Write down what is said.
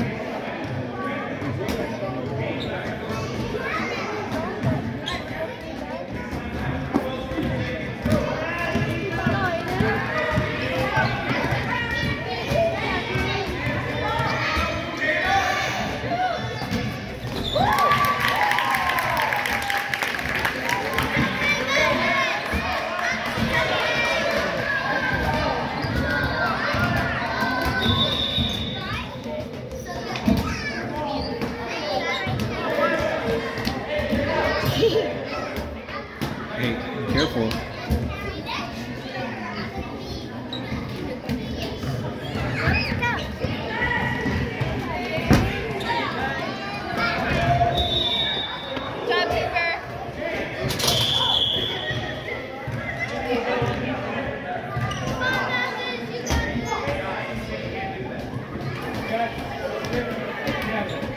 Amen. careful. you